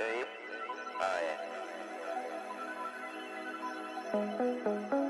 Oh yeah.